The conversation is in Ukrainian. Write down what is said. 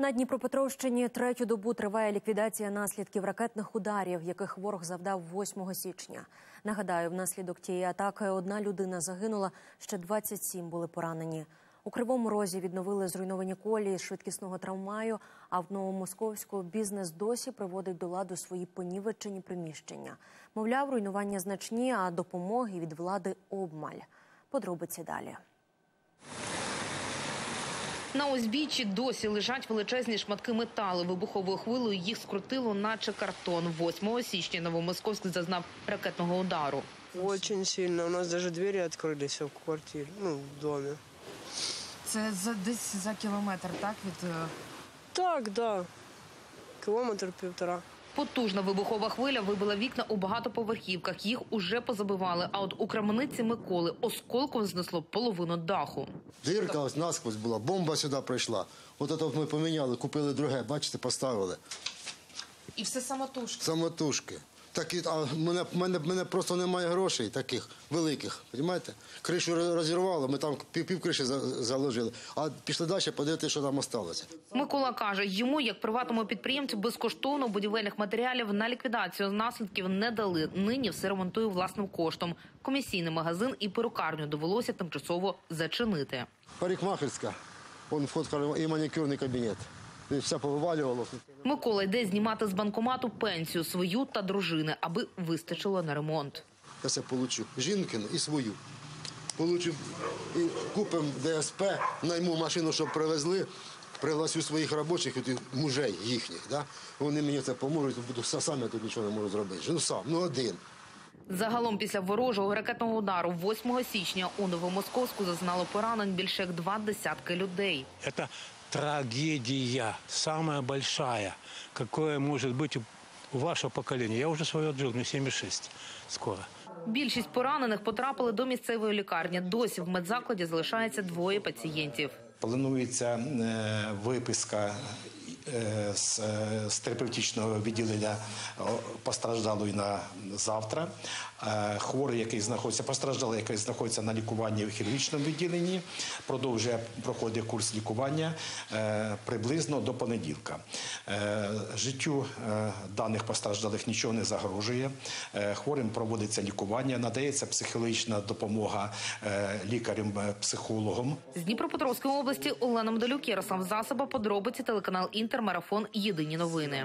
На Дніпропетровщині третю добу триває ліквідація наслідків ракетних ударів, яких ворог завдав 8 січня. Нагадаю, внаслідок тієї атаки одна людина загинула, ще 27 були поранені. У Кривому Розі відновили зруйновані колії швидкісного трамваю, а в Новомосковську бізнес досі приводить до ладу свої понівечені приміщення. Мовляв, руйнування значні, а допомоги від влади обмаль. Подробиці далі. На узбіччі досі лежать величезні шматки металу. Вибуховою хвилою їх скрутило, наче картон. 8 січня Новомосковськ зазнав ракетного удару. Очень сильно. У нас даже двері відкрилися в квартирі, ну, в домі. Це за десь за кілометр, так від Так, Так, да. Километр півтора. Потужна вибухова хвиля вибила вікна у багатоповерхівках. Їх уже позабивали. А от у крамниці Миколи осколком знесло половину даху. Дірка ось насквозь була, бомба сюди прийшла. От от ми поміняли, купили друге, бачите, поставили. і все самотужки. Самотужки. Такі, а в мене, в мене, в мене просто немає грошей таких великих. Розумієте? Кришу роз- розірвало, ми там пів, пів криші заложили. А пішли далі, подивитися, що там осталося. Микола каже, йому, як приватному підприємцю, безкоштовно будівельних матеріалів на ліквідацію наслідків не дали. Нині все ремонтує власним коштом. Комісійний магазин і перукарню довелося тимчасово зачинити. Парикмахерська, вон вход і манікюрний кабінет. Все повивалювало. Микола йде знімати з банкомату пенсію свою та дружини, аби вистачило на ремонт. Я це получу. Жінкину і свою. Получу і купимо ДСП, найму машину, щоб привезли, пригласю своїх робочих, мужей їхніх. Да? Вони мені це поможуть, буду са- сам я тут нічого не можу зробити. Ну сам, ну один. Загалом після ворожого ракетного удару 8 січня у Новомосковську зазнало поранень більше як два десятки людей. Это трагедия, самая большая, какое может быть у- вашего поколения. Я уже свое отжил, мне 76 скоро. Більшість поранених потрапили до місцевої лікарні. Досі в медзакладі залишається двоє пацієнтів. Планується е, виписка з, е, з терапевтичного відділення постраждалої на завтра. Е, Хворий, який знаходиться, постраждалий, який знаходиться на лікуванні в хірургічному відділенні, продовжує проходить курс лікування е, приблизно до понеділка. Е, Життю е, даних постраждалих нічого не загрожує. Е, Хворим проводиться лікування, надається психологічна допомога е, лікарям-психологам. З Дніпропетровської області Олена Мдалюк, Ярослав Засоба, подробиці телеканал Інтермарафон. Єдині новини.